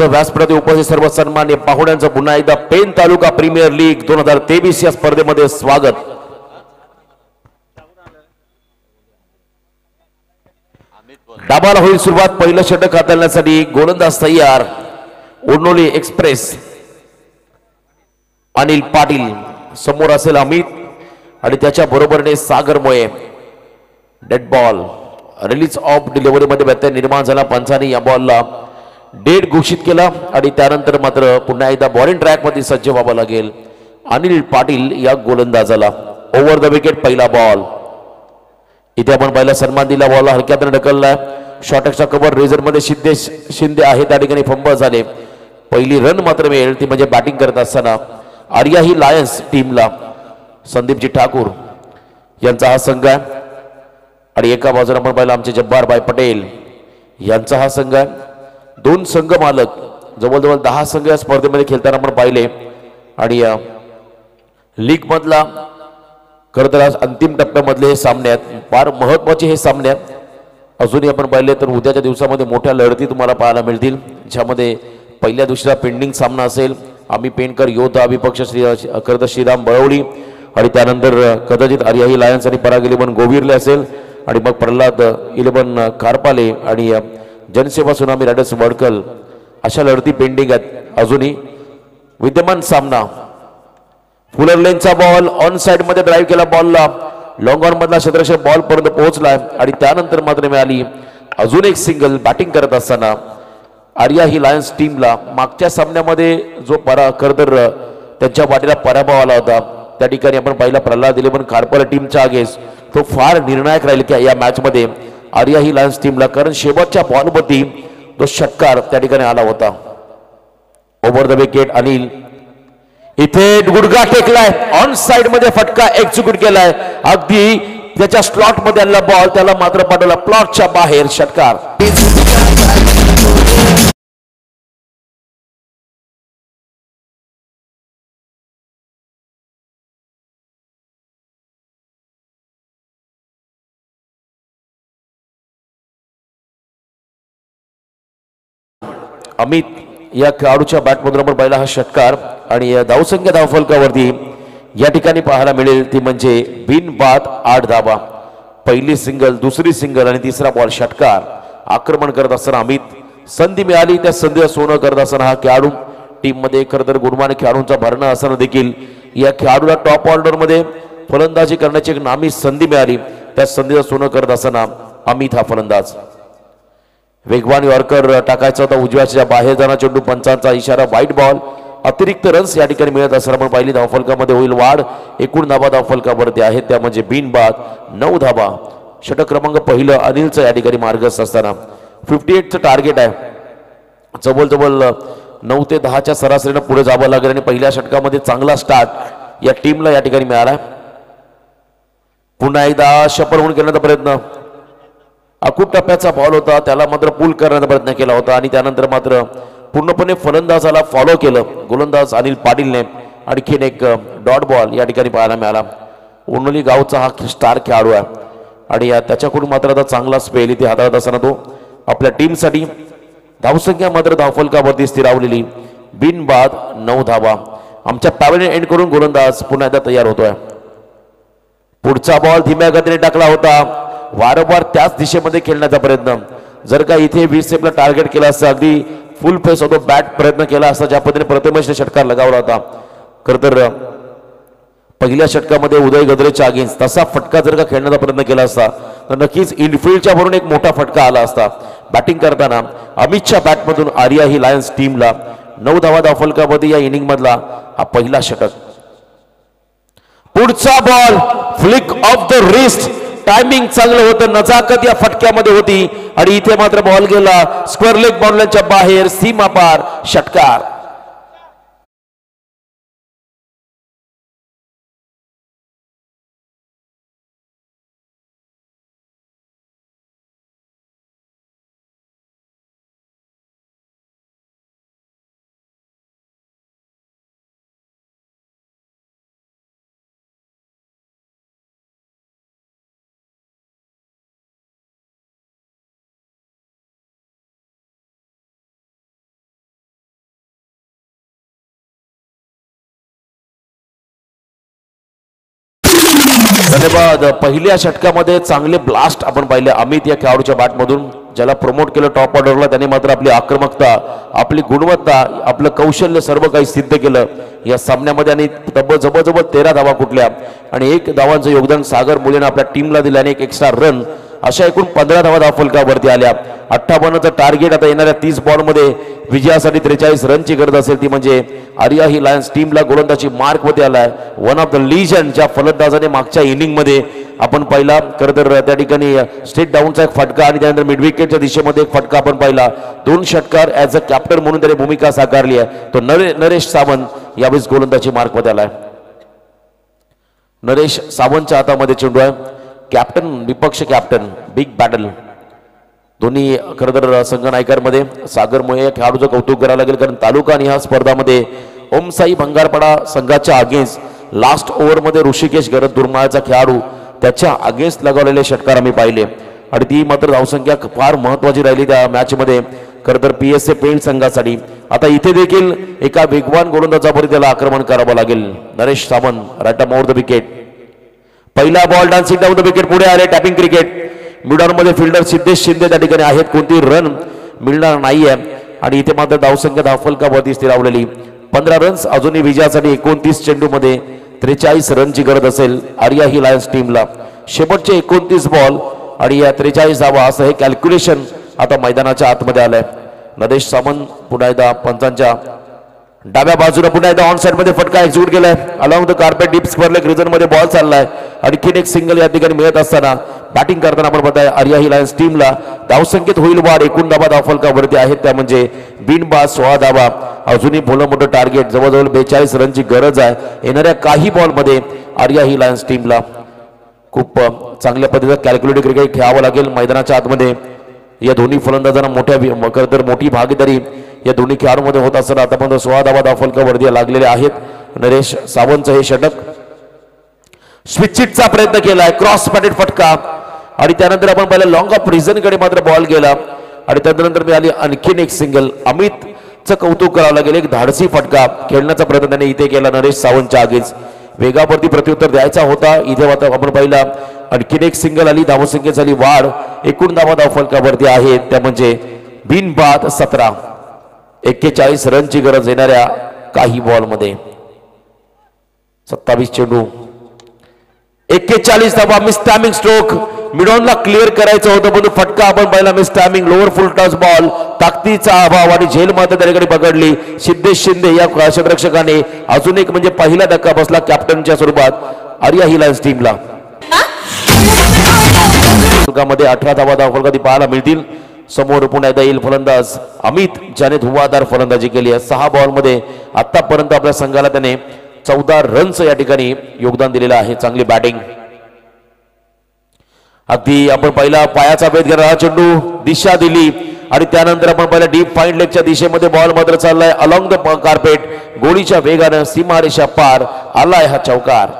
व्यासपीठात उपस्थित सर्व सन्मान्य पाहुण्यांचं पुन्हा एकदा पेन तालुका प्रीमियर लीग दोन हजार तेवीस या स्पर्धेमध्ये स्वागत. डाबाला होईल सुरुवात पहिलं षटक हाताळण्यासाठी गोलंदाज तयार उर्नोली एक्सप्रेस. अनिल पाटील समोर असेल अमित आणि त्याच्या बरोबरने Sagar Moye. Dead ball release of डिलिव्हरीमध्ये व्यत्यय निर्माण झाला. पंचाने या बॉलला डेट घोषित केला आणि त्यानंतर मात्र पुन्हा एकदा बॉलिंग ट्रॅकमध्ये सज्ज व्हावं लागेल. अनिल पाटील या गोलंदाजाला. ओव्हर द विकेट पहिला बॉल इथे आपण पहिला सन्मान दिला बॉल हलक्यात ढकलला. शॉटकचा कव्हर रेझरमध्ये सिद्धेश शिंदे आहे त्या ठिकाणी फंबल झाले. पहिली रन मात्र मिळेल. ती म्हणजे बॅटिंग करत असताना आर्या ही लायन्स टीमला संदीपजी ठाकूर यांचा हा संघ आहे. आणि एका बाजूला आपण पाहिला आमचे जब्बारबाई पटेल यांचा हा संघ आहे. दोन संघ मालक जवळजवळ दहा संघ या स्पर्धेमध्ये खेळताना आपण पाहिले. आणि लीगमधला लीग मधला खरं तर अंतिम टप्प्यामधले हे सामने आहेत. फार महत्त्वाचे हे सामने आहेत. अजूनही आपण पाहिले तर उद्याच्या दिवसामध्ये मोठ्या लढती तुम्हाला पाहायला मिळतील. ज्यामध्ये पहिल्या दुसरा पेंडिंग सामना असेल. आम्ही पेंडकर योद्धा विपक्ष श्री खरं तर श्रीराम बळवडी आणि त्यानंतर कदाचित आर्याही लायन्स आणि पराग इलेव्हन गोविरले असेल. आणि मग प्रल्हाद इलेव्हन खारपाले आणि जनसेवा सुनामी राडस वडकल अशा लढती पेंडिंग आहेत. अजूनही विद्यमान सामना. फुलर लेनचा बॉल ऑन साइडमध्ये ड्राईव्ह केला बॉलला लॉंग ऑन मधला क्षेत्रक्षक बॉल पर्यंत पोहोचलाय आणि त्यानंतर मात्र मिळाली अजून एक सिंगल बॅटिंग करत असताना आर्या ही लायन्स टीमला मागच्या सामन्यामध्ये जो परा खरं तर त्यांच्या वाटेला पराभव आला होता. त्या ठिकाणी आपण पहिला प्रल्हाद दिले पण खारपाला टीमच्या आगेस तो फार निर्णायक राहील की या मॅच मध्ये. आर्या ही लायन्स टीमला कारण शेवटच्या बॉलवरती तो षटकार त्या ठिकाणी आला होता. Over the wicket Anil. इथे गुडगा टेकलाय. ऑन साइडमध्ये फटका एक्झिक्यूट केलाय. अगदी त्याच्या स्लॉटमध्ये आलेला बॉल त्याला मात्र पाठवला प्लॉटच्या बाहेर षटकार. अमित या खेळाडूच्या बॅटमधून आपण पाहिला हा षटकार आणि या धावसंख्या धावफलकावरती या ठिकाणी पाहायला मिळेल ती म्हणजे बिन बात आठ धावा. पहिली सिंगल दुसरी सिंगल आणि तिसरा बॉल षटकार. आक्रमण करत असताना अमित संधी मिळाली त्या संधीला सोनं करत असताना हा खेळाडू टीममध्ये खरं तर गुणमान खेळाडूंचा भरणा असताना देखील या खेळाडूला टॉप ऑर्डरमध्ये फलंदाजी करण्याची एक नामी संधी मिळाली. त्या संधीला सोनं करत असताना अमित हा फलंदाज. वेगवान यॉर्कर टाकायचा होता उजव्याच्या बाहेर जाणार चेंडू पंचांचा इशारा व्हाईट बॉल अतिरिक्त रन्स या ठिकाणी मिळत असताना आपण पाहिली धावफलकामध्ये होईल वाढ. एकूण धाबा धावफलकावरती आहेत त्या म्हणजे बिनबाद नऊ धाबा. षटक क्रमांक पहिलं अनिलचं या ठिकाणी मार्गस्थ असताना. फिफ्टी एटचं टार्गेट आहे. जवळजवळ नऊ ते दहाच्या सरासरीनं पुढे जावं लागेल आणि पहिल्या षटकामध्ये चांगला स्टार्ट या टीमला या ठिकाणी मिळाला. पुन्हा एकदा शपर होऊन करण्याचा प्रयत्न. अकूट टप्प्याचा बॉल होता. त्याला मात्र पूल करण्याचा प्रयत्न केला होता आणि त्यानंतर मात्र पूर्णपणे फलंदाजाला फॉलो केलं. गोलंदाज अनिल पाटीलने आणखीन एक डॉट बॉल या ठिकाणी पाहायला मिळाला. उन्नली गावचा हा स्टार खेळाडू आहे. आणि या त्याच्याकडून मात्र आता चांगला स्पेल इथे हाताळत असताना तो आपल्या टीमसाठी धावसंख्या मात्र धावफलकावरती स्थिरावलेली. बिनबाद नऊ धावा. आमच्या पॅवेने एंड करून गोलंदाज पुन्हा एकदा तयार होतोय. पुढचा बॉल धीम्या गतीने टाकला होता. वारंवार त्याच दिशेमध्ये खेळण्याचा प्रयत्न. जर का इथे वीस सेपला टार्गेट केला असता अगदी फुल फेस होतो बॅट प्रयत्न केला असता ज्या पद्धतीने प्रथमेशने षटकार लगावला होता. खर तर पहिल्या षटकामध्ये उदय गद्रेच्या अगेन्स्ट तसा फटका जर का खेळण्याचा प्रयत्न केला असता तर नक्कीच इनफिल्डच्या भरून एक मोठा फटका आला असता. बॅटिंग करताना अमितच्या बॅटमधून आर्या ही लायन्स टीमला नऊ धावा धावफलकामध्ये या इनिंगमधला हा पहिला षटक. पुढचा ball flick off the wrist timing चांगलं होतं नजाकत या फटक्यामध्ये होती. आणि इथे मात्र बॉल गेला. स्क्वेअर लेग बॉलच्या बाहेर सीमा पार षटकार. धन्यवाद. पहिल्या षटकामध्ये चांगले ब्लास्ट आपण पाहिले. अमित या खेळाडूच्या बॅटमधून ज्याला प्रमोट केलं टॉप ऑर्डरला त्याने मात्र आपली आक्रमकता आपली गुणवत्ता आपलं कौशल्य सर्व काही सिद्ध केलं. या सामन्यामध्ये आणि तब्बल जवळजवळ तेरा धावा कुठल्या आणि एक धावांचं योगदान सागर मुलेनं आपल्या टीमला दिल्याने आणि एक एक्स्ट्रा रन अशा एकूण पंधरा धावा धाव आल्या. अठ्ठावन्नचं टार्गेट आता येणाऱ्या तीस बॉलमध्ये विजयासाठी त्रेचाळीस रनची गरज असेल ती म्हणजे आर्या ही लायन्स टीमला गोलंदाजी मार्कमध्ये आलाय. वन ऑफ द लिजन ज्या फलंदाजाने मागच्या इनिंगमध्ये आपण पाहिला. खरं तर त्या ठिकाणी स्टेट डाऊनचा एक फटका आणि त्यानंतर मिडविकेटच्या दिशेमध्ये एक फटका आपण पाहिला. दोन षटकार ॲज अ कॅप्टन म्हणून त्याने भूमिका साकारली आहे. तो नरे नरेश सावंत यावेळेस गोलंदाजी मार्कमध्ये आलाय. नरेश सावंतच्या हातामध्ये चेंडू आहे. कॅप्टन विपक्ष कॅप्टन बिग बॅटल दोन्ही खरं तर संघनायकांमध्ये सागर मोहे या खेळाडूचं कौतुक करावं लागेल कारण तालुका आणि ह्या स्पर्धामध्ये ओमसाई भंगारपाडा संघाच्या अगेन्स्ट लास्ट ओव्हरमध्ये ऋषिकेश गरज दुर्माळाचा खेळाडू त्याच्या अगेन्स्ट लगावलेले षटकार आम्ही पाहिले. आणि ती मात्र धावसंख्या फार महत्वाची राहिली त्या मॅचमध्ये खरं तर पी एस ए पेंट संघासाठी. आता इथे देखील एका वेगवान गोलंदाजावर त्याला आक्रमण करावं लागेल. नरेश सावंत राटा मोर द विकेट पहिला ball dancing down the wicket पुढे आले टॅपिंग क्रिकेटमध्ये फिल्डर सिद्धेश शिंदे त्या ठिकाणी आहेत. कोणती रन मिळणार नाहीये. आणि इथे मात्र धावसंख्या धावफलकावरती स्थिरावलेली पंधरा रन्स अजूनही विजयासाठी एकोणतीस चेंडूमध्ये त्रेचाळीस रनची गरज असेल आर्या ही लायन्स टीमला शेवटचे एकोणतीस बॉल आणि या त्रेचाळीस धावा असं हे कॅल्क्युलेशन आता मैदानाच्या आतमध्ये आलंय. नदेश सामंत पुन्हा एकदा पंचांच्या डाव्या बाजूला पुन्हा एकदा ऑन साइडमध्ये फटका एक्झिक्यूट केलाय. Along the carpet dips leg रिझनमध्ये ball चाललाय. आणखीन एक सिंगल या ठिकाणी मिळत असताना बॅटिंग करताना आपण बघताय आर्या लायन्स टीमला धावसंख्येत होईल वाढ एकूण धाबा धावफलकावरती आहेत. त्या म्हणजे बिनबा सोळा धाबा अजूनही भोलं मोठं टार्गेट जवळजवळ बेचाळीस रनची गरज आहे. येणाऱ्या काही बॉलमध्ये आर्या लायन्स टीमला खूप चांगल्या पद्धतीचं कॅल्क्युलेट क्रिकेट खेळावं लागेल. मैदानाच्या आतमध्ये या दोन्ही फलंदाजांना मोठ्या वि- खरं तर मोठी भागीदारी या दोन्ही खेळाडूमध्ये होत असताना आतापर्यंत सोळा धाबा धावफलकावरती लागलेले आहेत. नरेश सावंतचं हे षटक स्विचिटचा प्रयत्न केलाय क्रॉस पॅटेड फटका. आणि त्यानंतर आपण पहिला लॉंग ऑफ रिझनकडे मात्र बॉल गेला. आणि त्यानंतर मिळाली आणखीन एक सिंगल अमितचं कौतुक करावं लागेल एक धाडसी फटका. खेळण्याचा प्रयत्न त्याने इथे केला नरेश सावंतच्या आगीच. वेगावरती प्रत्युत्तर द्यायचा होता. इथे मात्र आपण पाहिला आणखीन एक सिंगल आली. धावसंख्येत झाली वाढ. एकूण धावा धावफलकावरती आहेत त्या म्हणजे बिनबाद सतरा. एक्केचाळीस रनची गरज येणाऱ्या काही बॉलमध्ये सत्तावीस चेंडू. एक्केचाळीस धावा मिस टायमिंग स्ट्रोक मिडॉनला क्लिअर करायचं होतं म्हणून फटका आपण पाहिला miss timing lower full toss ball ताकदीचा अभाव आणि झेल मात्र त्या ठिकाणी पकडली. सिद्धेश शिंदे या क्षेत्ररक्षकाने अजून एक म्हणजे पहिला धक्का बसला कॅप्टनच्या स्वरूपात आर्या ही टीमला मध्ये अठरा धावा धाव पाहायला मिळतील. समोर पुन्हा एकदा येईल फलंदाज अमित ज्याने धुवादार फलंदाजी केली आहे. सहा बॉलमध्ये आतापर्यंत आपल्या संघाला त्याने चौदा रन्स या ठिकाणी योगदान दिलेलं आहे. चांगली बॅटिंग अगदी आपण पहिला पायाचा भेद घेणारा हा चेंडू. दिशा दिली. आणि त्यानंतर आपण पहिला डीप फाईन लेगच्या दिशेमध्ये बॉल मात्र चाललाय. अलॉंग द कार्पेट गोळीच्या वेगानं सीमारेषा पार आलाय हा चौकार.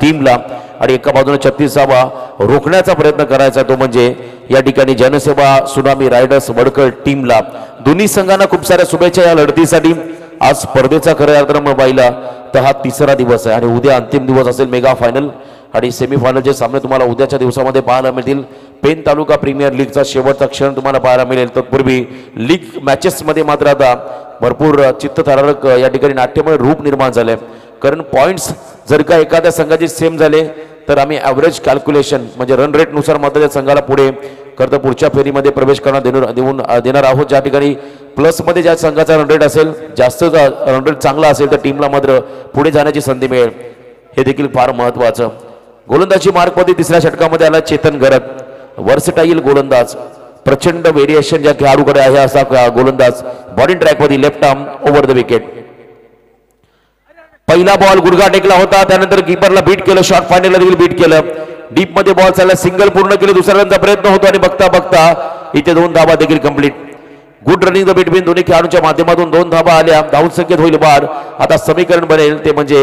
टीमला आणि एका बाजूने छत्तीसावा रोखण्याचा प्रयत्न करायचा तो म्हणजे या ठिकाणी जनसेवा सुनामी रायडर्स वडकर टीमला. दोन्ही संघांना खूप साऱ्या शुभेच्छा या लढतीसाठी. आज स्पर्धेचा खऱ्या अर्थानं पाहिला तर हा तिसरा दिवस आहे आणि उद्या अंतिम दिवस असेल मेगा फायनल आणि सेमीफायनलचे सामने तुम्हाला उद्याच्या दिवसामध्ये पाहायला मिळतील. पेन तालुका प्रीमियर लीगचा शेवटचा क्षण तुम्हाला पाहायला मिळेल. तत्पूर्वी लीग मॅचेसमध्ये मात्र आता भरपूर चित्तथरारक या ठिकाणी नाट्यमय रूप निर्माण झाले कारण पॉईंट्स जर का एखाद्या संघाचे सेम झाले तर आम्ही ॲव्हरेज कॅल्क्युलेशन म्हणजे रन रेटनुसार मात्र त्या संघाला पुढे करतो पुढच्या फेरीमध्ये प्रवेश करणार देणार देऊन देणार आहोत. ज्या ठिकाणी प्लसमध्ये ज्या संघाचा रन रेट असेल जास्त रन रेट चांगला असेल तर टीमला मात्र पुढे जाण्याची संधी मिळेल. हे देखील फार महत्त्वाचं गोलंदाजी मार्कमध्ये तिसऱ्या षटकामध्ये आला चेतन गरत वर्सटाईल गोलंदाज प्रचंड व्हेरिएशन ज्या खेळाडूकडे आहे असा गोलंदाज body ट्रॅकमध्ये left arm over the wicket पहिला बॉल गुडघा टेकला होता त्यानंतर किपरला बीट केलं शॉर्ट फायनलला देखील बीट केलं. डीपमध्ये बॉल चालला सिंगल पूर्ण केले दुसऱ्या प्रयत्न होतो आणि बघता बघता इथे दोन धाबा देखील complete good running the between दोन्ही खेळाडूंच्या माध्यमातून दोन धाबा आल्या. धावून संख्येत होईल बार. आता समीकरण बनेल ते म्हणजे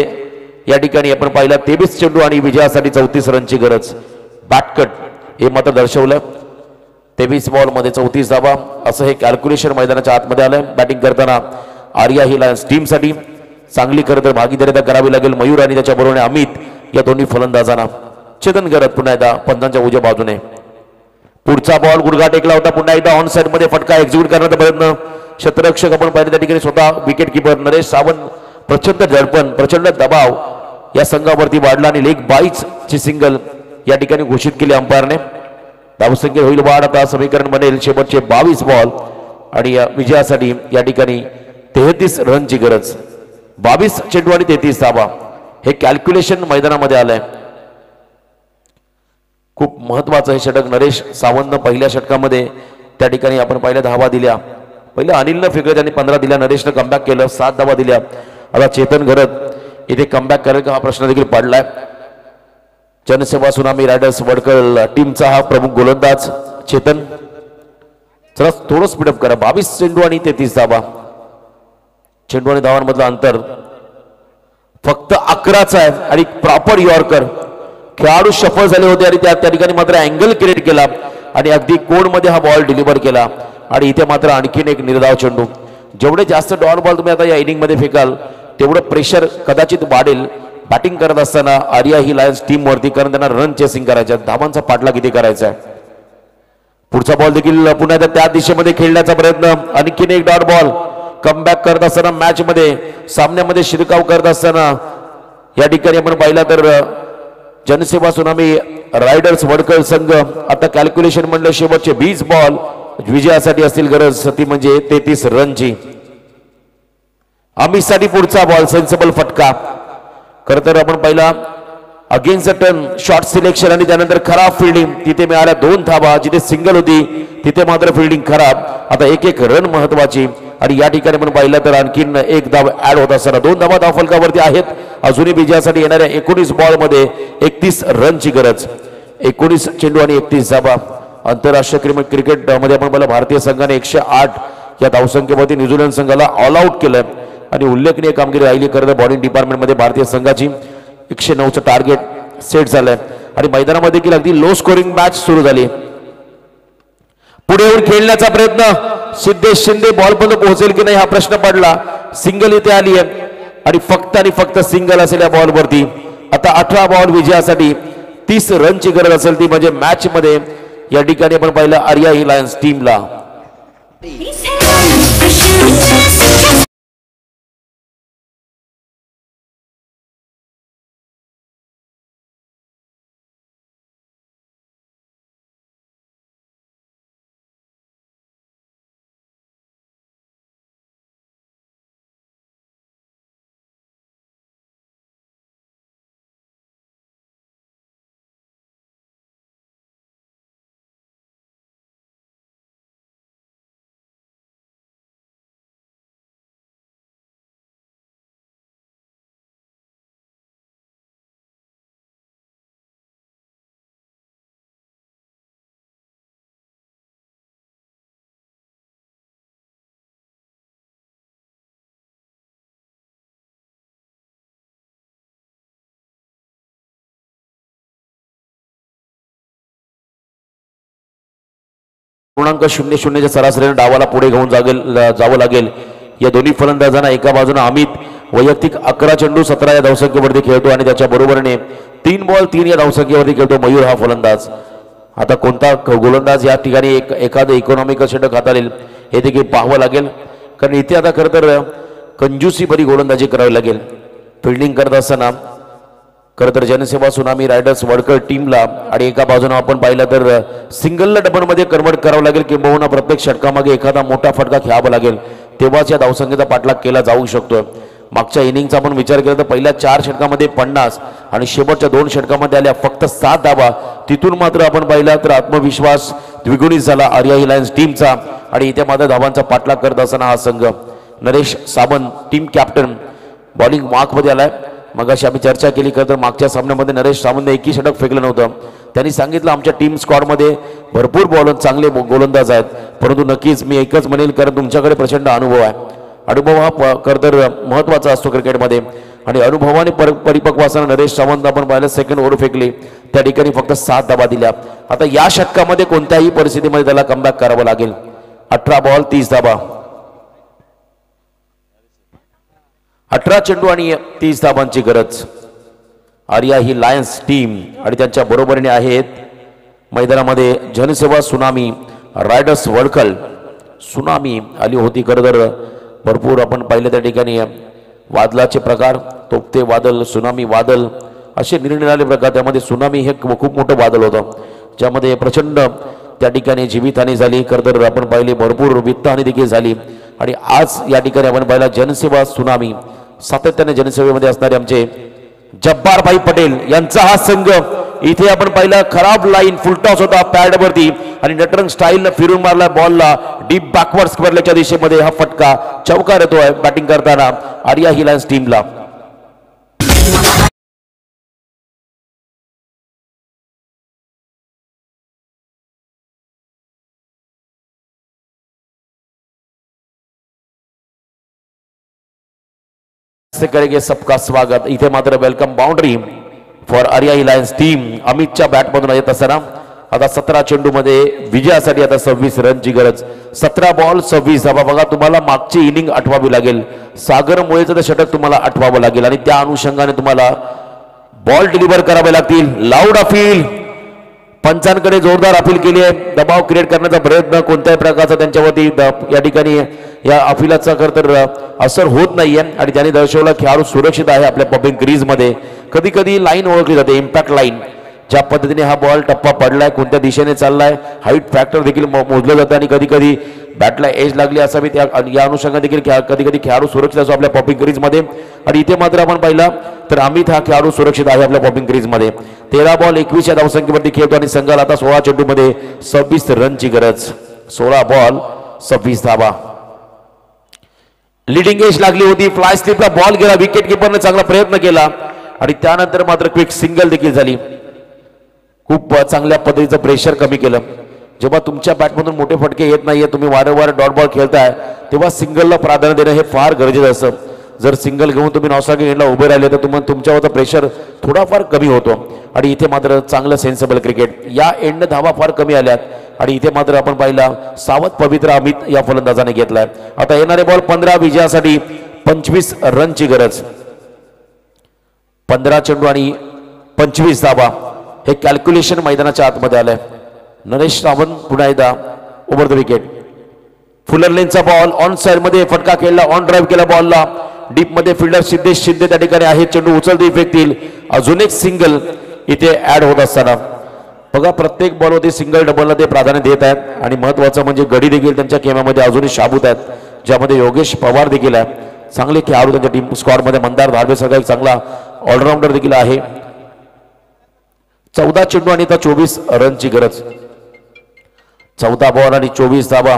या ठिकाणी आपण पाहिलं तेवीस चेंडू आणि विजयासाठी चौतीस रनची गरज. बॅटकट हे मात्र दर्शवलं. तेवीस बॉलमध्ये चौतीस धावा. असं हे कॅल्क्युलेशन मैदानाच्या आतमध्ये आलं बॅटिंग करताना आर्या ही लायन्स टीमसाठी चांगली खरं तर भागीदारी करावी लागेल. मयूर आणि त्याच्याबरोबर अमित या दोन्ही फलंदाजांना. चेतन करत पुन्हा एकदा पंचांच्या उजव्या बाजूने. पुढचा बॉल गुडघा टेकला होता. पुन्हा एकदा ऑन साईडमध्ये फटका एक्झिक्यूट करण्याचा प्रयत्न. क्षेत्ररक्षक आपण पाहिजे त्या ठिकाणी स्वतः विकेट किपर नरेश सावंत. प्रचंड झडपण प्रचंड दबाव या संघावरती वाढला आणि लेग बाईच ची सिंगल या ठिकाणी घोषित केली अंपायरने. धावसंख्येत होईल वाढ. आता समीकरण बनेल. शेवटचे बावीस बॉल. आणि या विजयासाठी या ठिकाणी तेहतीस रनची गरज. बावीस चेंडू आणि तेहतीस धाबा हे कॅल्क्युलेशन मैदानामध्ये आलंय. खूप महत्वाचं हे षटक. नरेश सावंतनं पहिल्या षटकामध्ये त्या ठिकाणी आपण पहिल्या धावा दिल्या. पहिल्या अनिलनं फिरलं त्यांनी पंधरा दिल्या. नरेशनं कमबॅक केलं सात धावा दिल्या. आता चेतन घरत इथे कमबॅक करेल का? हा प्रश्न देखील पडलाय. जनसेवा सुनामी रायडर्स वडकल टीमचा हा प्रमुख गोलंदाज चेतन. चला थोडं स्पीडअप करा. बावीस चेंडू आणि तेहतीस धावा. चेंडू आणि धावांमधलं अंतर फक्त अकराचा आहे आणि प्रॉपर यॉर्कर. खेळाडू सफल झाले होते आणि त्या त्या ठिकाणी मात्र अँगल क्रिएट केला आणि अगदी कोणमध्ये हा बॉल डिलिव्हर केला. आणि इथे मात्र आणखीन एक निर्धाव चेंडू. जेवढे जास्त डॉन बॉल तुम्ही आता या इनिंगमध्ये फेकाल तेवढं प्रेशर कदाचित वाढेल. बॅटिंग करत असताना आर्या ही लायन्स टीम वरती कारण त्यांना रन चेसिंग करायचं धाबांचा धावांचा पाठला किती करायचा आहे. पुढचा बॉल देखील पुन्हा एकदा त्या दिशेमध्ये खेळण्याचा प्रयत्न. आणखीन एक डॉट बॉल कमबॅक करत असताना मॅच मध्ये सामन्यामध्ये शिरकाव करत असताना या ठिकाणी आपण पाहिला तर जनसेवा सुनामी रायडर्स वडकर संघ. आता कॅल्क्युलेशन म्हणलं शेवटचे वीस बॉल विजयासाठी असतील गरज. ती म्हणजे तेहतीस रनची. साठी पुढचा बॉल सेन्सेबल फटका. खर तर आपण पहिला अगेन्स्ट टर्न शॉर्ट सिलेक्शन आणि त्यानंतर खराब फिल्डिंग तिथे मिळाल्या दोन धाबा जिथे सिंगल होती तिथे मात्र फिल्डिंग खराब. आता एक एक रन महत्वाची आणि या ठिकाणी पण पाहिलं तर आणखीन एक धाव ऍड होत असताना दोन धाबा धाव फलकावरती आहेत. अजूनही विजयासाठी येणाऱ्या एकोणीस बॉलमध्ये एकतीस रनची गरज. एकोणीस चेंडू आणि एकतीस धाबा आंतरराष्ट्रीय क्रिकेटमध्ये आपण पाहिलं भारतीय संघाने एकशे आठ या धावसंख्येमध्ये न्यूझीलंड संघाला ऑल आउट केलं. आणि उल्लेखनीय कामगिरी राहिली खरं तर बॉलिंग डिपार्टमेंटमध्ये भारतीय संघाची. एकशे नऊचं टार्गेट सेट झालंय. आणि मैदानामध्ये देखील अगदी लो स्कोरिंग मॅच सुरू झाली. पुढे येऊन खेळण्याचा प्रयत्न. सिद्धेश शिंदे बॉल पर्यंत पोहोचेल की नाही हा प्रश्न पडला. सिंगल इथे आली आहे. आणि फक्त आणि फक्त सिंगल असेल या बॉलवरती आता अठरा बॉल विजयासाठी तीस रनची गरज असेल ती म्हणजे मॅच मध्ये. या ठिकाणी आपण पाहिलं आर्या ही लायन्स टीमला पूर्णांक शून्य शून्यच्या सरासरीने डावाला पुढे घेऊन जागेल जावं लागेल. या दोन्ही फलंदाजांना एका बाजूने अमित वैयक्तिक अकरा चेंडू सतरा या धावसंख्येवरती खेळतो आणि त्याच्या बरोबरीने तीन बॉल तीन या धावसंख्येवरती खेळतो मयूर हा फलंदाज. आता कोणता गोलंदाज या ठिकाणी एक एखादं इकॉनॉमिकल षटक हाताळेल हे देखील पाहावं लागेल. कारण इथे आता खरं तर कंजूसी बरी गोलंदाजी करावी लागेल. फिल्डिंग करत असताना खरं तर जनसेवा सुनामी रायडर्स वडकर टीमला आणि एका बाजूनं आपण पाहिलं तर सिंगलला डबलमध्ये कन्वर्ट करावं लागेल किंबहुना प्रत्येक षटकामागे एखादा मोठा फटका खेळावा लागेल तेव्हाच या धावसंख्येचा पाठलाग केला जाऊ शकतो. मागच्या इनिंगचा आपण विचार केला तर पहिल्या चार षटकामध्ये पन्नास आणि शेवटच्या दोन षटकामध्ये आल्या फक्त सात धाबा तिथून मात्र आपण पाहिला तर आत्मविश्वास द्विगुणित झाला आर्या लायन्स टीमचा आणि इथे मात्र धावांचा पाठलाग करत असताना हा संघ. Naresh Sawant team captain. Bowling मार्कमध्ये आलाय. मग अशी आम्ही चर्चा केली खरं तर मागच्या सामन्यामध्ये नरेश सावंतने एकही षटक फेकलं नव्हतं. त्यांनी सांगितलं आमच्या टीम स्क्वॉडमध्ये भरपूर बॉलर चांगले गोलंदाज आहेत. परंतु नक्कीच मी एकच म्हणेल कारण तुमच्याकडे प्रचंड अनुभव आहे. अनुभव हा प- खरं महत्त्वाचा असतो क्रिकेटमध्ये. आणि अनुभवाने पर परिपक्व असताना नरेश सावंत आपण पाहिलं सेकंड ओव्हर फेकली. त्या ठिकाणी फक्त सात धाबा दिल्या. आता या षटकामध्ये कोणत्याही परिस्थितीमध्ये त्याला कमबॅक करावं लागेल. अठरा बॉल तीस धाबा अठरा चेंडू आणि तीस धाबांची गरज. आर्या ही लायन्स टीम आणि त्यांच्या बरोबरीने आहेत. मैदानामध्ये जनसेवा सुनामी रायडर्स वडखल सुनामी आली होती खरं तर भरपूर आपण पाहिलं त्या ठिकाणी. वादलाचे प्रकार तोपते वादल सुनामी वादल असे निरनिराळे प्रकार. त्यामध्ये सुनामी हे खूप मोठं वादल होतं. ज्यामध्ये प्रचंड त्या ठिकाणी जीवितहानी झाली. खरं तर आपण पाहिली भरपूर वित्तहानी देखील झाली. आणि आज या ठिकाणी आपण पाहिला जनसेवा सुनामी. सातत्याने जनसेवेमध्ये असणारे आमचे जब्बारभाई पटेल यांचा हा संघ. इथे आपण पाहिला खराब लाईन फुलटॉस होता पॅडवरती. आणि नटरंग स्टाईल फिरून मारला बॉलला डीप बॅकवर्ड स्क्वेअरच्या दिशेमध्ये हा फटका चौकार येतोय बॅटिंग करताना आर्या हिलान्स टीमला से करेंगे सबका स्वागत। इथे मात्र वेलकम बाउंड्री फॉर आर्या इलायन्स टीम अमितच्या बॅटमधून येत असताना आता सतरा चेंडू मध्ये विजयासाठी आता सव्वीस रनची गरज। सतरा बॉल सव्वीस. धाबा बघा तुम्हाला मागची इनिंग आठवावी लागेल. सागर मुळेचं ते षटक तुम्हाला आठवावं लागेल. आणि त्या अनुषंगाने तुम्हाला बॉल डिलिव्हर करावे लागतील. लाऊड अपील पंचांकडे जोरदार अपील केली आहे. दबाव क्रिएट करण्याचा प्रयत्न कोणत्याही प्रकारचा त्यांच्यावरती या ठिकाणी या अफिलाचा खर तर असर होत नाहीये आणि त्याने दर्शवला खेळाडू सुरक्षित आहे आपल्या पबिंग क्रीजमध्ये कधी कधी लाईन ओळखली जाते इम्पॅक्ट लाईन ज्या पद्धतीने हा बॉल टप्पा पडलाय कोणत्या दिशेने चाललाय हाईट फॅक्टर देखील मो- मोजलं जातं आणि कधी कधी बॅटला एज लागली असावी त्या या अनुषंगाने देखील कधी कधी खेळाडू सुरक्षित असतो आपल्या पॉपिंग क्रीजमध्ये आणि इथे मात्र आपण पाहिला तर अमित हा खेळाडू सुरक्षित आहे आपल्या पॉपिंग क्रीजमध्ये तेरा बॉल एकवीस या धावसंख्येवरती खेळतो आणि संघाला आता सोळा चेंडूमध्ये सव्वीस रनची गरज. सोळा बॉल सव्वीस धावा. लिडिंग एज लागली होती. फ्लाय स्लिपला बॉल गेला. विकेट किपरने चांगला प्रयत्न केला. आणि त्यानंतर मात्र क्विक सिंगल देखील झाली. खूप चांगल्या पद्धतीचं प्रेशर कमी केलं. जेव्हा तुमच्या बॅटमधून मोठे फटके येत नाहीये तुम्ही वारंवार डॉट बॉल खेळताय तेव्हा सिंगलला प्राधान्य देणं हे फार गरजेचं असतं. जर सिंगल घेऊन तुम्ही नॉसागे एंडला उभे राहिले तर तुम्हाला तुमच्यावरचा प्रेशर थोडाफार कमी होतो. आणि इथे मात्र चांगलं सेन्सेबल क्रिकेट या एंड धावा फार कमी आल्यात. आणि इथे मात्र आपण पाहिला सावध पवित्र अमित या फलंदाजाने घेतलाय. आता येणारे बॉल पंधरा विजयासाठी पंचवीस रनची गरज. पंधरा चेंडू आणि पंचवीस धावा. हे कॅल्क्युलेशन मैदानाच्या आतमध्ये आलंय. नरेश सावंत पुन्हा एकदा ओव्हर द विकेट फुलर लेनचा बॉल ऑन साइडमध्ये फटका खेळला ऑन ड्राईव्ह केला बॉलला डीपमध्ये फिल्डर सिद्धेश शिंदे त्या ठिकाणी आहेत. चेंडू उचलते फेकतील अजून एक सिंगल इथे ऍड होत असताना. बघा प्रत्येक बॉलवरती सिंगल डबलला ते प्राधान्य देत आहेत. आणि महत्वाचं म्हणजे गडी देखील त्यांच्या केमामध्ये अजूनही शाबूत आहेत. ज्यामध्ये योगेश पवार देखील आहे. चांगले खेळाडू त्यांच्या टीम स्क्वॉडमध्ये मंदार धारवेसारखा एक चांगला ऑलराऊंडर देखील आहे. चौदा चेंडू आणि आता चोवीस रनची गरज. चौदा बॉल आणि चोवीस धावा.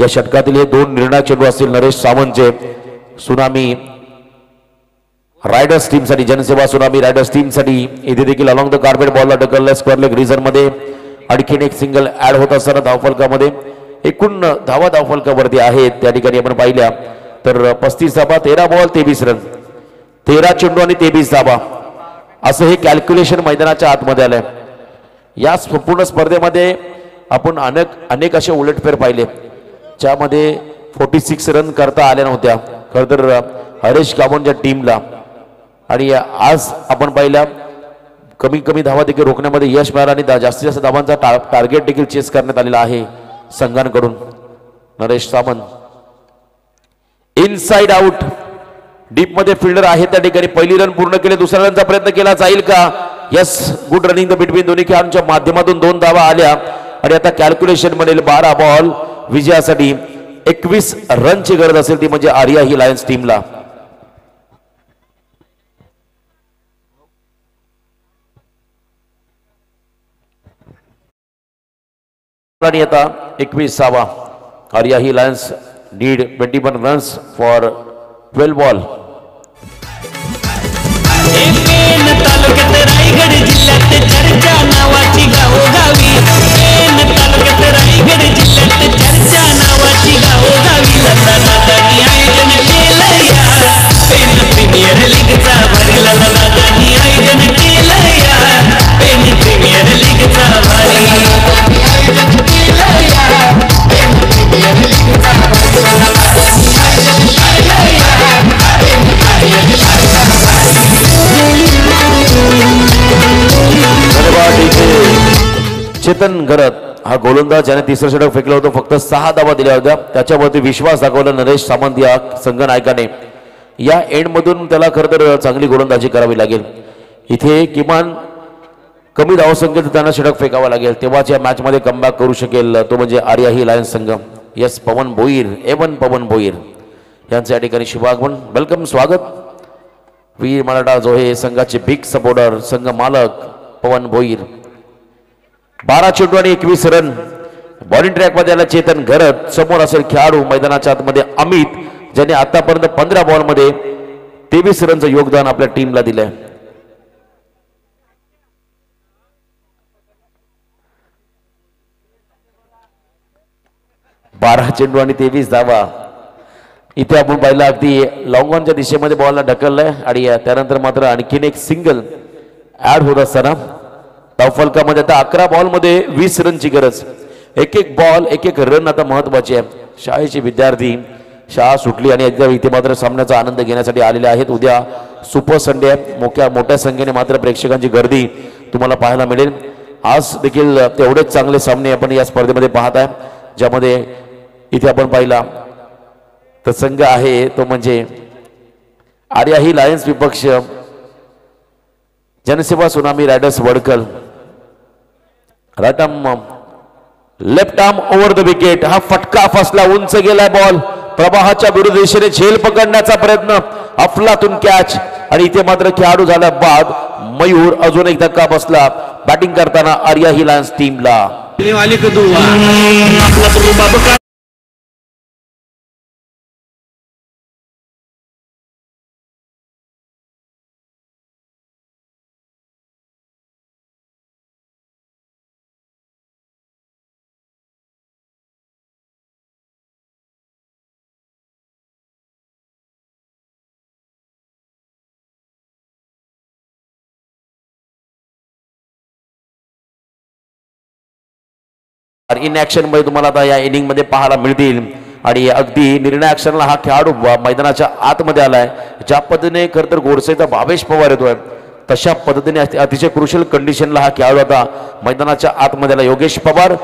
या षटकातील हे दोन निर्णायक चेंडू असतील नरेश सावंतचे. सुनामी रायडर्स टीमसाठी जनसेवा सुनामी रायडर्स टीमसाठी. इथे देखील अलॉंग द कार्पेट बॉलला ढकललं स्क्वेअर लेग रिझनमध्ये. आणखीन एक सिंगल ऍड होत असताना धावफलकामध्ये. एकूण धावा धावफलकावरती आहेत त्या ठिकाणी आपण पाहिल्या. तर पस्तीस धाबा तेरा बॉल तेवीस रन तेरा चेंडू आणि तेवीस धाबा असं हे कॅल्क्युलेशन मैदानाच्या आतमध्ये आलंय. या संपूर्ण स्पर्धेमध्ये आपण अनेक अनेक असे उलटफेर पाहिले. ज्यामध्ये फोर्टी सिक्स रन करता आल्या नव्हत्या. खरं तर हरेश गावनच्या टीमला आणि आज आपण पाहिल्या कमी कमी धावा देखील रोखण्यामध्ये यश मिळालं आणि दा- जास्तीत जास्त धावांचा टा टार्गेट देखील चेस करण्यात आलेला आहे संघांकडून. नरेश सावंत इनसाइड आउट डीपमध्ये फिल्डर आहे त्या ठिकाणी. पहिली रन पूर्ण केले. दुसऱ्या रनचा प्रयत्न केला जाईल का? Yes good running the between दोन्ही खेळाडूंच्या माध्यमातून दोन धावा आल्या. आणि आता कॅल्क्युलेशनमध्ये बारा बॉल विजयासाठी एकवीस रनची गरज असेल ती म्हणजे आर्या ही लायन्स टीमला एकवीस सावा आर्या ही Lions need twenty one runs for twelve ball नावाची गावोगावी. पेन तालुक्यात रायगड जिल्ह्यात चर्चा नावा चेतन गरत हा गोलंदाज ज्याने तिसरं षटक फेकलं होतं फक्त सहा धावा दिल्या होत्या. त्याच्यावरती विश्वास दाखवला नरेश सामंत या संघनायकाने. या एंडमधून त्याला खरं तर चांगली गोलंदाजी करावी लागेल. इथे किमान कमी धावसंख्येत त्यांना षटक फेकावं लागेल. तेव्हाच या मॅचमध्ये कमबॅक करू शकेल. तो म्हणजे आर्या ही लायन्स संघ. यस पवन भोईर एवन पवन भोईर यांचं या ठिकाणी शुभागमन. वेलकम स्वागत. वीर मराठा जोहे संघाचे बिग सपोर्टर संघ मालक पवन भोईर बारा चेंडू आणि एकवीस रन. बॉलिंग ट्रॅकमध्ये आला चेतन घरत. समोर असेल खेळाडू मैदानाच्या आतमध्ये अमित ज्याने आतापर्यंत पंधरा बॉलमध्ये तेवीस रनचं योगदान आपल्या टीमला दिलंय. बारा चेंडू आणि तेवीस धावा. इथे आपण पाहिलं अगदी लॉंगॉनच्या दिशेमध्ये बॉलला ढकललाय. आणि त्यानंतर मात्र आणखीन एक सिंगल ऍड होत असताना धावफलकामध्ये आता अकरा बॉलमध्ये वीस रनची गरज. एक एक बॉल एक एक रन आता महत्वाची आहे. शाळेचे विद्यार्थी शाळा सुटली आणि एकदा इथे मात्र सामन्याचा आनंद घेण्यासाठी आलेले आहेत. उद्या सुपर संडे आहे. मोठ्या मोठ्या संख्येने मात्र प्रेक्षकांची गर्दी तुम्हाला पाहायला मिळेल. आज देखील तेवढेच चांगले सामने आपण या स्पर्धेमध्ये पाहत आहे. ज्यामध्ये इथे आपण पाहिला तर संघ आहे तो म्हणजे आर्या ही लायन्स विपक्ष जनसेवा tsunami riders वडकल right arm left arm over the wicket हा फटका फसला उंच गेलाय बॉल प्रवाहाच्या विरुद्ध दिशेने झेल पकडण्याचा प्रयत्न. अफलातून कॅच आणि इथे मात्र खेळाडू झाला बाद. मयूर अजून एक धक्का बसला. बॅटिंग करताना आर्या ही लायन्स टीमला इन ॲक्शनमध्ये तुम्हाला आता या इनिंगमध्ये पाहायला मिळतील. आणि अगदी निर्णय ॲक्शनला हा खेळाडू मैदानाच्या आतमध्ये आलाय. ज्या पद्धतीने खरं तर गोडसेचा भावेश पवार येतोय तशा पद्धतीने अतिशय क्रुशल कंडिशनला हा खेळाडू आता मैदानाच्या आतमध्ये आला. योगेश पवार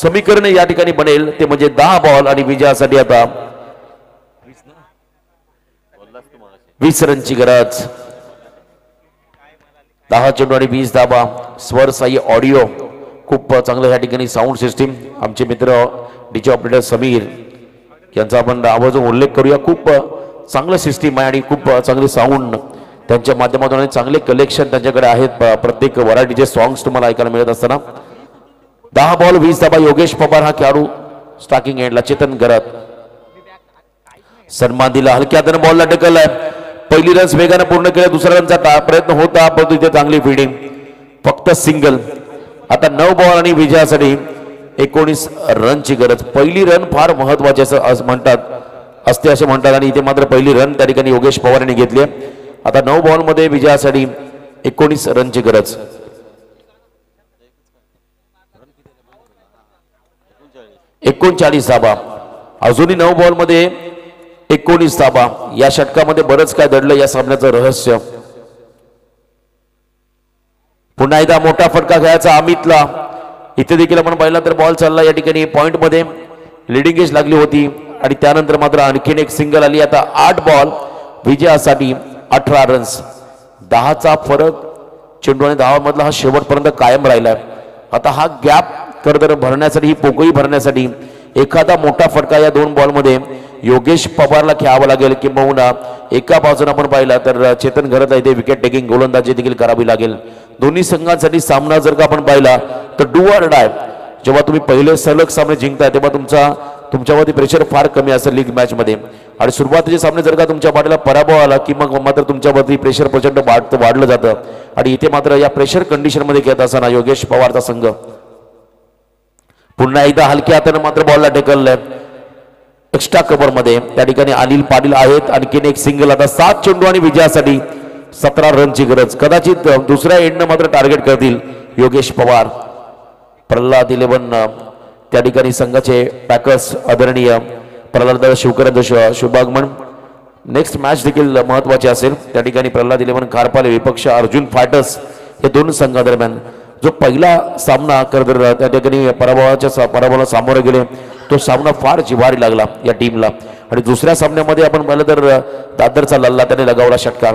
समीकरण या ठिकाणी बनेल. ते म्हणजे दहा बॉल आणि विजयासाठी आता वीस रनची गरज. दहा चेंडू आणि वीस धाबा स्वर साई ऑडिओ. खूप चांगलं या ठिकाणी साऊंड सिस्टीम आमचे मित्र डीजे ऑपरेटर समीर यांचा आपण आवर्जून उल्लेख करूया. खूप चांगलं सिस्टीम आहे आणि खूप चांगले साऊंड त्यांच्या माध्यमातून आणि चांगले कलेक्शन त्यांच्याकडे आहेत. प्रत्येक व्हरायटीचे सॉंग्स तुम्हाला ऐकायला मिळत असताना. दहा बॉल वीस धाबा योगेश पवार हा खेळाडू स्टार्किंग एंडला चेतन गरत सन्मान दिला. हलक्या हाताने बॉलला ढकललाय पहिली रन्स वेगाने पूर्ण केल्या दुसऱ्या रनचा प्रयत्न होता परंतु इथे चांगली फिल्डिंग फक्त सिंगल आता नऊ बॉल आणि विजयासाठी एकोणीस रनची गरज. पहिली रन फार महत्वाची असं म्हणतात असते असे म्हणतात आणि इथे मात्र पहिली रन त्या ठिकाणी योगेश पवार यांनी घेतली आता नऊ बॉलमध्ये विजयासाठी एकोणीस रनची गरज. एकोणचाळीस धाबा अजूनही नऊ बॉलमध्ये एकोणीस धाबा या षटकामध्ये बरंच काय दडलं या सामन्याचं रहस्य. पुन्हा एकदा मोठा फटका घ्यायचा अमितला. इथे देखील आपण पाहिला तर बॉल चालला या ठिकाणी पॉईंटमध्ये लिडिंग एज लागली होती आणि त्यानंतर मात्र आणखीन एक सिंगल आली. आता आठ बॉल विजयासाठी अठरा रन्स दहाचा फरक चेंडू आणि दहामधला हा शेवटपर्यंत कायम राहिलाय. आता हा गॅप खरं भरण्यासाठी ही पोकळी भरण्यासाठी एखादा मोठा फटका या दोन बॉलमध्ये योगेश पवारला खेळावं लागेल किंबहुना एका बाजूने आपण पाहिला तर चेतन घरत इथे विकेट टेकिंग गोलंदाजी देखील करावी लागेल. दोन्ही संघांसाठी सामना जर का आपण पाहिला तर डू ऑर डाय जेव्हा तुम्ही पहिले सलग सामने जिंकताय तेव्हा तुमचा तुमच्यावरती प्रेशर फार कमी असेल लीग मॅचमध्ये आणि सुरुवातीचे सामने जर का तुमच्या पाठीला पराभव आला की मग मात्र तुमच्यावरती प्रेशर प्रचंड वाढतं वाढलं जातं. आणि इथे मात्र या प्रेशर कंडिशनमध्ये घेत खेळत असताना योगेश पवारचा संघ. पुन्हा एकदा हलक्या हाताने मात्र बॉलला ढकललंय एक्स्ट्रा कव्हरमध्ये त्या ठिकाणी अनिल पाटील आहेत. आणखीन एक सिंगल आता सात चेंडू आणि विजयासाठी सतरा रनची गरज. कदाचित दुसऱ्या एंडनं मात्र टार्गेट करतील योगेश पवार. प्रल्हाद इलेव्हन त्या ठिकाणी संघाचे पॅकर्स आदरणीय प्रल्हाद शिवकर शु- शुभागमन. नेक्स्ट मॅच देखील महत्वाची असेल. त्या ठिकाणी प्रल्हाद इलेव्हन खारपाले विपक्ष अर्जुन फायटर्स हे दोन संघादरम्यान. जो पहिला सामना करत त्या ठिकाणी पराभवाच्या सा- पराभवाला सामोरे गेले तो सामना फार जिव्हारी लागला या टीमला आणि दुसऱ्या सामन्यामध्ये आपण पाहिलं तर दादरचा लल्ला त्याने लगावला षटकार.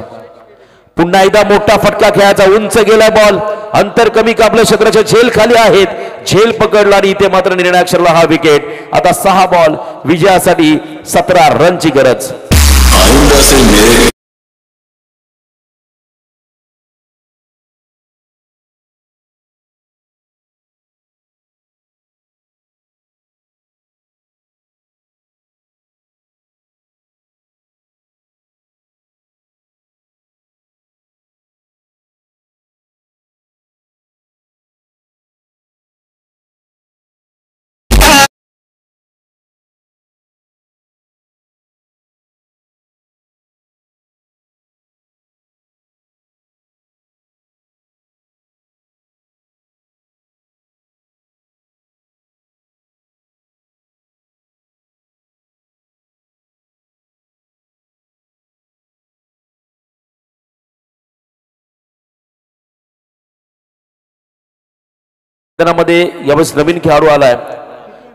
पुन्हा एकदा मोठा फटका खेळायचा. उंच गेला बॉल अंतर कमी कापलं. क्षेत्राच्या झेल खाली आहेत. झेल पकडला आणि इथे मात्र निर्णायक ठरला हा विकेट आता सहा बॉल विजयासाठी सतरा रनची गरज. मैदानामध्ये यावेळेस नवीन खेळाडू आलाय.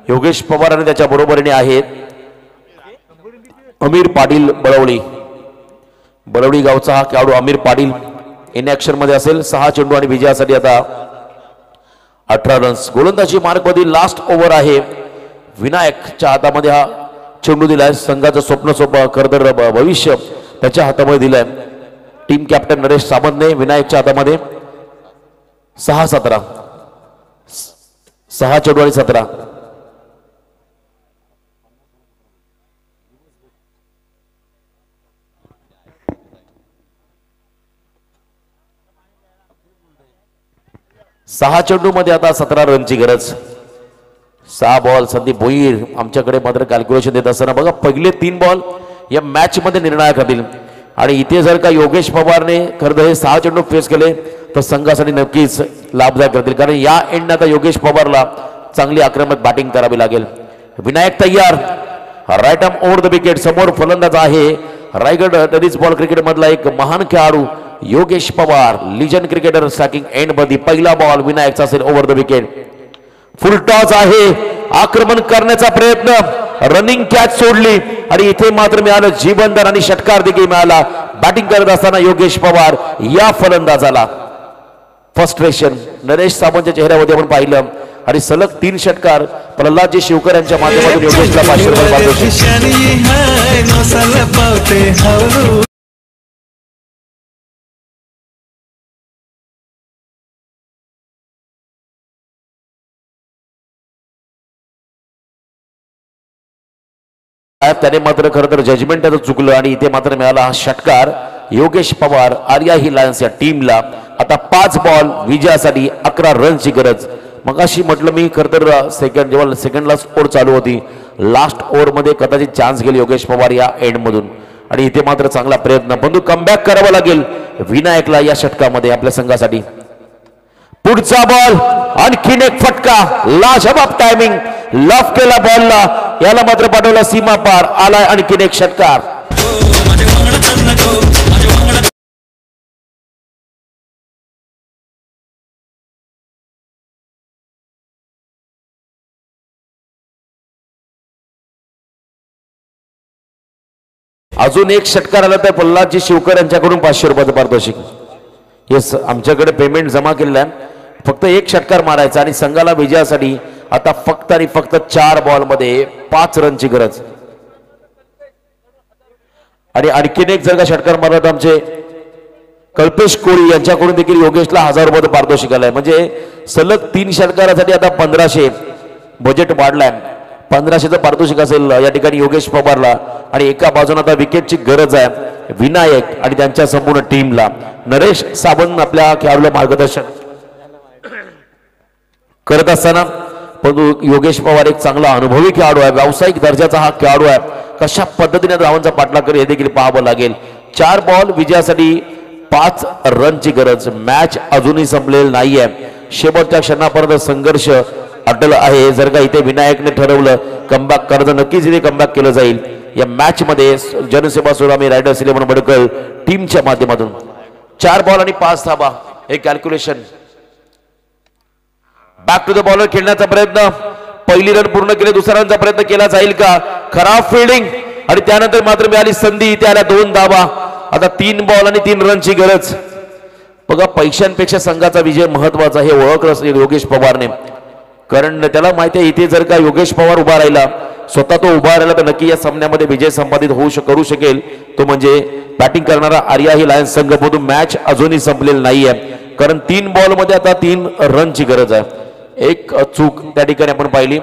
योगेश पवार आणि त्याच्या बरोबरीने आहेत. अमीर पाटील बळवडी बळवळी गावचा हा खेळाडू अमीर पाटील इन ऍक्शनमध्ये असेल. सहा चेंडू आणि विजयासाठी आता अठरा रन्स गोलंदाजी मार्कमध्ये लास्ट ओव्हर आहे. विनायकच्या हातामध्ये हा चेंडू दिलाय. संघाचं स्वप्न सोप करदर भविष्य त्याच्या हातामध्ये दिलंय. टीम कॅप्टन नरेश सावंतने विनायकच्या हातामध्ये सहा सतरा सहा चेंडू आणि सतरा. सहा चेंडू मध्ये आता सतरा रनची गरज. सहा बॉल संदीप भोईर आमच्याकडे मात्र कॅल्क्युलेशन देत असताना बघा पहिले तीन बॉल या मॅच मध्ये निर्णायक होतील. आणि इथे जर का योगेश पवारने खरं तर हे सहा चेंडू फेस केले तर संघासाठी नक्कीच लाभदायक करतील कारण या एंडने आता योगेश पवारला चांगली आक्रमक बॅटिंग करावी लागेल. विनायक तयार right arm over the wicket समोर फलंदाज आहे रायगड टेनिस बॉल क्रिकेटमधला एक महान खेळाडू Yogesh Pawar. Legend cricketer striking एंडमध्ये पहिला बॉल विनायकचा असेल over the wicket full toss आहे. आक्रमण करण्याचा प्रयत्न. रनिंग कॅच सोडली. आणि इथे मात्र मिळालं जीवनदार आणि षटकार देखील मिळाला. बॅटिंग करत असताना योगेश पवार या फलंदाजाला फ्रस्ट्रेशन नरेश सावंतच्या चेहऱ्यामध्ये आपण पाहिलं. आणि सलग तीन षटकार. प्रल्हादजी शिवकर यांच्या माध्यमातून योगेशला पाचशे रुपये त्याने मात्र खरं तर जजमेंट त्याचं चुकलं आणि इथे मात्र मिळाला हा षटकार. योगेश पवार आर्या ही लायन्स या टीमला आता पाच बॉल विजयासाठी अकरा रनची गरज. मग अशी म्हटलं मी खरं तर सेकंड जेव्हा सेकंडला स्कोर चालू होती लास्ट ओव्हरमध्ये कदाचित चान्स गेले योगेश पवार या एंडमधून आणि इथे मात्र चांगला प्रयत्न. परंतु कमबॅक करावा लागेल विनायकला या षटकामध्ये आपल्या संघासाठी. पुढचा बॉल आणखीन एक फटका. लाजबाब टायमिंग लफ केला बॉलला. याला मात्र पाठवला सीमा पार. आलाय आणखीन एक षटकार. अजून एक षटकार आला तर प्रल्हादजी शिवकर यांच्याकडून पाचशे रुपयाचं पारितोषिक येस आमच्याकडे पेमेंट जमा केलेलं आहे. फक्त एक षटकार मारायचा आणि संघाला विजयासाठी आता फक्त आणि फक्त चार बॉलमध्ये पाच रनची गरज. आणि आणखीन एक जर का षटकार मारला तर आमचे कल्पेश कोळी यांच्याकडून देखील योगेशला हजार रुपये पारितोषिक आलाय. म्हणजे सलग तीन षटकारासाठी आता पंधराशे बजेट वाढलाय. पंधराशेचं पारितोषिक असेल या ठिकाणी योगेश पवारला. आणि एका बाजूने आता विकेटची गरज आहे. विनायक आणि त्यांच्या संपूर्ण टीमला नरेश सावंत आपल्या खेळाडूला मार्गदर्शन करत असताना परंतु योगेश पवार एक चांगला अनुभवी खेळाडू आहे. व्यावसायिक दर्जाचा हा खेळाडू आहे. कशा पद्धतीने धावांचा पाठलाग करेल हे देखील पाहावं लागेल. चार बॉल विजयासाठी पाच रनची गरज. मॅच अजूनही संपलेली नाहीये. शेवटच्या क्षणापर्यंत संघर्ष अटल आहे. जर का इथे विनायकने ठरवलं कमबॅक करायचं नक्कीच इथे कमबॅक केलं जाईल. या मॅच मध्ये जनसेवा सुरामी रायडर्स इलेव्हन बडकल टीमच्या माध्यमातून. चार बॉल आणि पाच थाबा हे calculation back to the bowler खेळण्याचा प्रयत्न. पहिली रन पूर्ण केले दुसऱ्या रनचा प्रयत्न केला जाईल का? खराब फिल्डिंग आणि त्यानंतर मात्र मिळाली संधी. इथे आल्या दोन धाबा आता तीन बॉल आणि तीन रनची गरज. बघा पैशांपेक्षा संघाचा विजय महत्त्वाचा हे ओळखलं योगेश पवारने. कारण त्याला माहिती आहे इथे जर का योगेश पवार उभा राहिला स्वतः तो उभा राहिला तर नक्की या सामन्यामध्ये विजय संपादित होऊ शक करू शकेल. तो म्हणजे बॅटिंग करणारा आर्या ही लायन्स संघ. मधून मॅच अजूनही संपलेली नाहीये. कारण तीन बॉलमध्ये आता तीन रनची गरज आहे. एक चूक त्या ठिकाणी आपण पाहिली.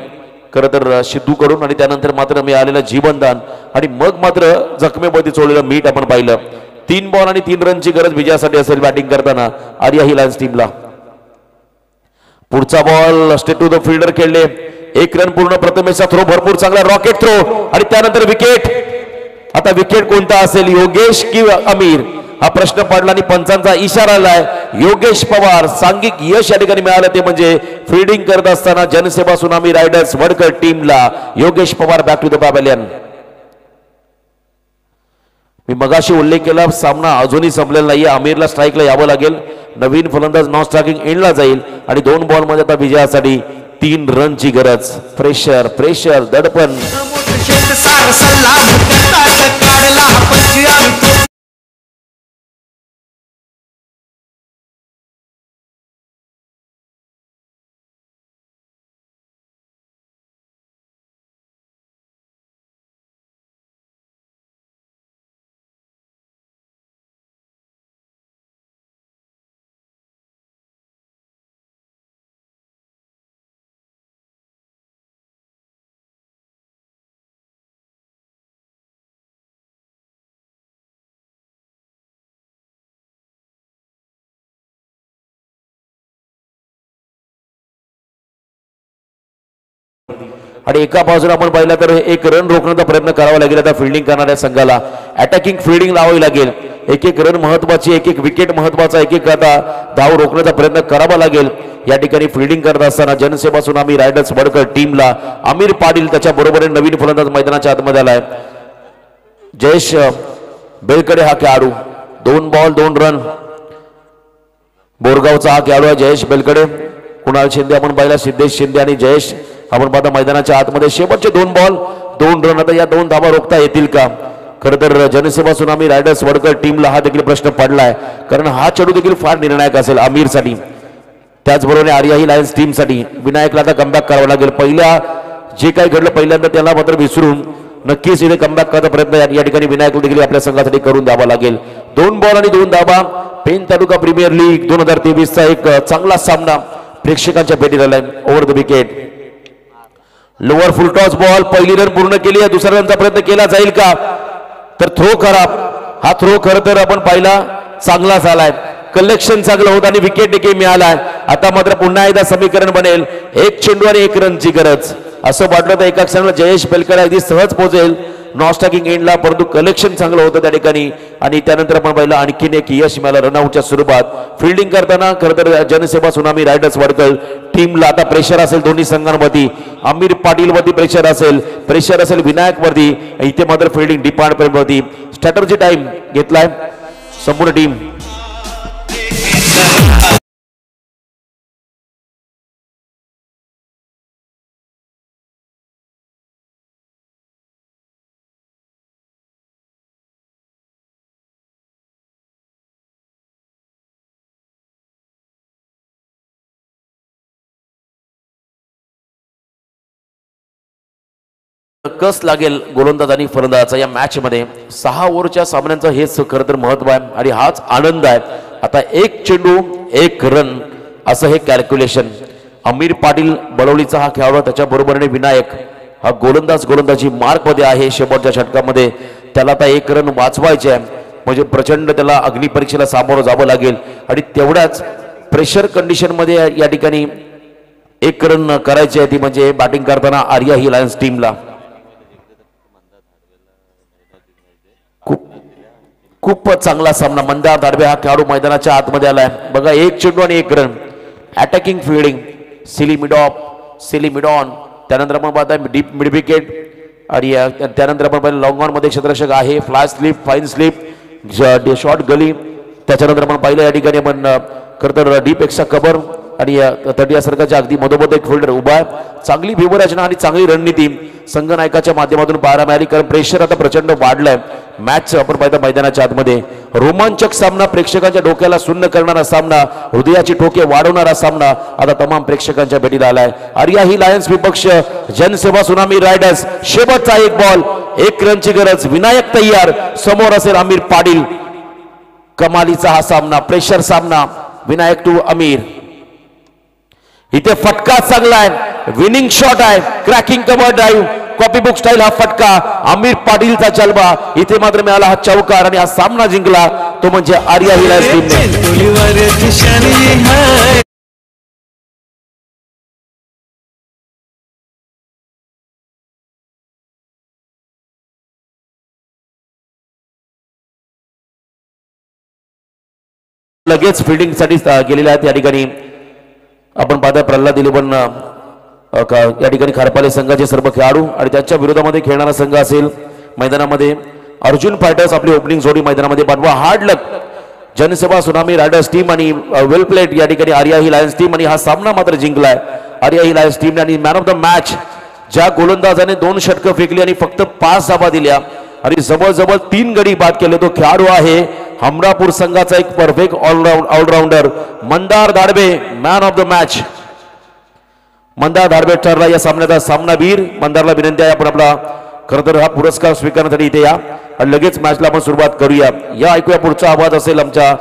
खरं तर सिद्धू करून आणि त्यानंतर मात्र मी आलेलं जीवनदान आणि मग मात्र जखमेमध्ये चोळलेलं मीठ आपण पाहिलं. तीन बॉल आणि तीन रनची गरज विजयासाठी असेल बॅटिंग करताना आर्या ही लायन्स टीमला पुढचा ball straight to the fielder खेळले. एक रन पूर्ण प्रथमेशचा थ्रो भरपूर चांगला रॉकेट थ्रो आणि त्यानंतर विकेट आता विकेट कोणता असेल? योगेश किंवा अमीर? हा प्रश्न पडला आणि पंचांचा इशारा आलाय. योगेश पवार सांघिक यश या ठिकाणी मिळालं ते म्हणजे फिल्डिंग करत असताना जनसेवा सुनामी रायडर्स वडकर टीमला Yogesh Pawar back to the pavilion मी मगाशी उल्लेख केला सामना अजूनही संपलेला नाहीये. आमिरला स्ट्राईकला यावं लागेल. नवीन फलंदाज नॉन स्ट्रायकिंग एंडला जाईल. आणि दोन बॉलमध्ये आता विजयासाठी तीन रनची गरज. प्रेशर प्रेशर दडपण. आणि एका बाजूला आपण पाहिलं तर एक रन रोखण्याचा प्रयत्न करावा लागेल. आता फिल्डिंग करणाऱ्या संघाला अटॅकिंग फिल्डिंग लावावी लागेल. एक एक रन महत्वाची एक एक विकेट महत्त्वाचा एक एक आता धाव रोखण्याचा प्रयत्न करावा लागेल. या ठिकाणी फिल्डिंग करत असताना जनसेपासून आम्ही रायडर्स वडकर टीमला आमिर पाटील त्याच्याबरोबर नवीन फलंदाज मैदानाच्या आतमध्ये आलाय. जयेश बेलकडे हा खेळाडू. दोन बॉल दोन रन बोरगावचा हा खेळाडू आहे जयेश बेलकडे. कुणाल शिंदे आपण पाहिला सिद्धेश शिंदे आणि जयेश आपण पाहता मैदानाच्या आतमध्ये शेवटचे दोन बॉल दोन रन आता या दोन धाबा रोखता येतील का? खरं तर जनसेवा सुनामी रायडर्स वडकर टीमला हा देखील प्रश्न पडलाय. कारण हा चेडू देखील फार निर्णायक असेल आमिरसाठी. त्याचबरोबर आर्याही लायन्स टीमसाठी विनायकला आता कमबॅक करावा लागेल. पहिल्या जे काही घडलं पहिल्यांदा त्याला मात्र विसरून नक्कीच इथे कमबॅक करायचा प्रयत्न या- या ठिकाणी विनायक देखील आपल्या संघासाठी करून द्यावा लागेल. दोन बॉल आणि दोन धाबा पेन तालुका प्रीमियर लीग दोन हजार तेवीसचा एक चांगला सामना प्रेक्षकांच्या भेटीला आलाय over the wicket lower full toss ball पहिली रन पूर्ण केली आहे दुसऱ्या रनचा प्रयत्न केला जाईल का? तर थ्रो खराब हा थ्रो खर तर आपण पाहिला चांगला झालाय कलेक्शन चांगलं होतं आणि विकेट देखील मिळालाय. आता मात्र पुन्हा एकदा समीकरण बनेल. एक चेंडू आणि एक रनची गरज. असं वाटलं तर एका क्षणाला जयेश बेलकर अगदी सहज पोहोचेल. नॉस्टॅकिंग एंडला परंतु कलेक्शन चांगलं होतं त्या ठिकाणी. आणि त्यानंतर आपण पाहिलं आणखीन एक यश मिळालं रनआउटच्या स्वरूपात फिल्डिंग करताना खरं तर जनसेवा सुनामी रायडर्स वडकर टीमला आता प्रेशर असेल दोन्ही संघांमध्ये. आमिर पाटील वरती प्रेशर असेल प्रेशर असेल विनायक वरती. इथे मात्र फिल्डिंग डिपार्टमेंट वरती. स्ट्रॅटर्जी टाइम घेतलाय. संपूर्ण टीम कस लागेल गोलंदाज आणि फलंदाजाचा या मॅचमध्ये सहा ओव्हरच्या सामन्यांचं हेच खरं तर महत्त्व आहे आणि हाच आनंद आहे. आता एक चेंडू एक रन असं हे कॅल्क्युलेशन अमीर पाटील बडवलीचा हा खेळाडू त्याच्या बरोबरीने विनायक. हा गोलंदाज गोलंदाजी मार्कमध्ये आहे शेवटच्या षटकामध्ये. त्याला आता एक रन वाचवायचे आहे. म्हणजे प्रचंड त्याला अग्निपरीक्षेला सामोरं जावं लागेल. आणि तेवढ्याच प्रेशर कंडिशनमध्ये या- या ठिकाणी एक रन करायची आहे. ती म्हणजे बॅटिंग करताना आर्या ही लायन्स टीमला खूप चांगला सामना. मंदार दाडवे हा खेळाडू मैदानाच्या आतमध्ये आलाय. बघा एक चेंडू आणि एक run. Attacking fielding silly mid off silly mid on त्यानंतर आपण पाहता डीप मिड विकेट आणि त्यानंतर आपण पाहिलं लॉंग ऑनमध्ये क्षेत्ररक्षक आहे. Fly slip fine slip short gully. त्याच्यानंतर आपण पाहिलं या ठिकाणी आपण खरं तर डीप एक्स्ट्रा कबर आणि अ, तटिया सरकारच्या अगदी मधोमध एक फिल्डर उभा आहे. चांगली भीमरचना आणि चांगली रणनीती. संघनायकाच्या माध्यमातून पाहायला मिळाली कारण प्रेशर आता प्रचंड वाढलंय. मॅच आपण पाहिजे मैदानाच्या आतमध्ये. रोमांचक सामना प्रेक्षकांच्या डोक्याला सुन्न करणारा सामना हृदयाची ठोके वाढवणारा सामना आता तमाम प्रेक्षकांच्या भेटीला आलाय. आर्या ही लायन्स विपक्ष जनसेवा सुनामी रायडर्स शेवटचा एक बॉल एक रनची गरज विनायक तयार समोर असेल आमिर पाटील. कमालीचा हा सामना प्रेशर सामना विनायक टू अमीर. इथे फटका चांगला आहे. विनिंग शॉट आहे. Cracking cover drive copy book style हा फटका. आमिर पाटीलचा चलबा इथे मात्र मिळाला हा चौकार आणि हा सामना जिंकला. तो म्हणजे आर्या टीमने. हाय. लगेच फिल्डिंगसाठी गेलेले आहेत या ठिकाणी. आपण पाहता प्रल्हाद दिलीपन का- या ठिकाणी खारपाले संघाचे सर्व खेळाडू आणि त्यांच्या विरोधामध्ये खेळणारा संघ असेल मैदानामध्ये. अर्जुन फायटर्स आपली ओपनिंग जोडी मैदानामध्ये पाठवा. हार्ड लक जनसेवा सुनामी रायडर्स टीम आणि वेल प्लेट या ठिकाणी आर्या ही लायन्स टीम आणि हा सामना मात्र जिंकलाय. आर्या ही लायन्स टीमने आणि मॅन ऑफ द मॅच ज्या गोलंदाजाने दोन षटकं फेकली आणि फक्त पाच धाबा दिल्या. आणि जवळजवळ तीन गडी बाद केले. तो खेळाडू आहे हमरापूर संघाचा एक perfect all round all rounder Mandar Dadbe man of the match Mandar Dadbe ठरला या सामन्याचा सामनावीर मंदारला विनंती आहे आपण आपला खरं तर हा पुरस्कार स्वीकारण्यासाठी इथे या. आणि लगेच मॅचला आपण सुरुवात करूया. या ऐकूया पुढचा आवाज असेल आमच्या.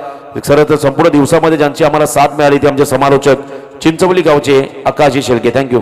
खरं तर संपूर्ण दिवसामध्ये ज्यांची आम्हाला साथ मिळाली ते आमचे समालोचक चिंचवली गावचे आकाशी शेळके. थँक्यू